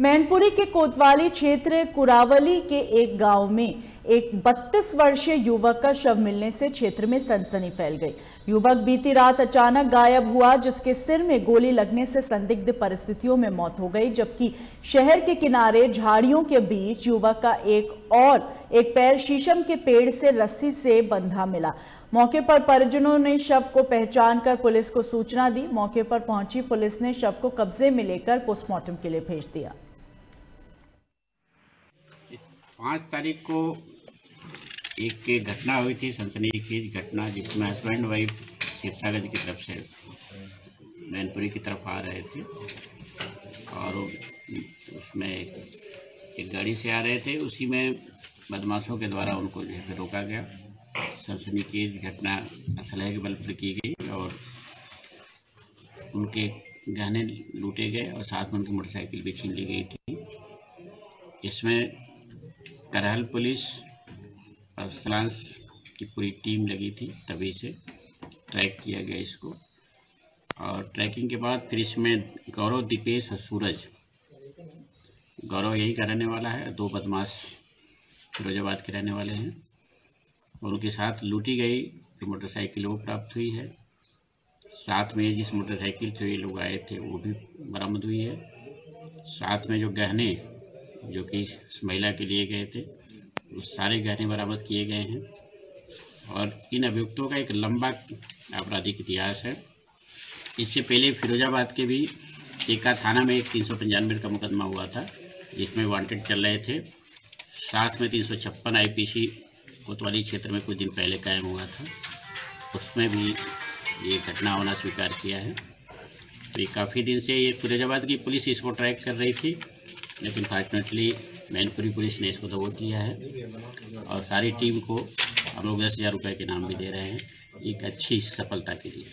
मैनपुरी के कोतवाली क्षेत्र कुरावली के एक गाँव में एक 32 वर्षीय युवक का शव मिलने से क्षेत्र में सनसनी फैल गई। युवक बीती रात अचानक गायब हुआ, जिसके सिर में गोली लगने से संदिग्ध परिस्थितियों में मौत हो गई, जबकि शहर के किनारे झाड़ियों के बीच युवक का एक और, एक पैर शीशम के पेड़ से रस्सी से बंधा मिला। मौके पर परिजनों ने शव को पहचान कर पुलिस को सूचना दी। मौके पर पहुँची पुलिस ने शव को कब्जे में लेकर पोस्टमार्टम के लिए भेज दिया। पाँच तारीख को एक घटना हुई थी सनसनीखेज घटना, जिसमें हस्बैंड वाइफ सिरसागंज की तरफ़ से मैनपुरी की तरफ़ आ रहे थे और उसमें एक गाड़ी से आ रहे थे। उसी में बदमाशों के द्वारा उनको जो है रोका गया। सनसनीखेज घटना असलहे के बल पर की गई और उनके गहने लूटे गए और साथ में उनकी मोटरसाइकिल भी छीन ली गई थी। इसमें करहल पुलिस और सलांस की पूरी टीम लगी थी, तभी से ट्रैक किया गया इसको। और ट्रैकिंग के बाद फिर इसमें गौरव, दीपेश और सूरज। गौरव यही का रहने वाला है, दो बदमाश फिरोजाबाद के रहने वाले हैं। उनके साथ लूटी गई, जो मोटरसाइकिल वो प्राप्त हुई है। साथ में जिस मोटरसाइकिल से ये लोग आए थे, वो भी बरामद हुई है। साथ में जो गहने जो कि महिला के लिए गए थे, वो सारे गहने बरामद किए गए हैं। और इन अभियुक्तों का एक लंबा आपराधिक इतिहास है। इससे पहले फिरोजाबाद के भी एका थाना में एक तीन सौ पंचानवे का मुकदमा हुआ था, जिसमें वांटेड चल रहे थे। साथ में तीन सौ छप्पन आई पी सी कोतवाली क्षेत्र में कुछ दिन पहले कायम हुआ था। उसमें भी ये घटना होना स्वीकार किया है। तो ये काफ़ी दिन से ये फिरोजाबाद की पुलिस इसको ट्रैक कर रही थी। लेकिन फॉर्चुनेटली मैनपुरी पुलिस ने इसको दबोच लिया है। और सारी टीम को हम लोग दस हज़ार रुपये के नाम भी दे रहे हैं। एक अच्छी सफलता के लिए।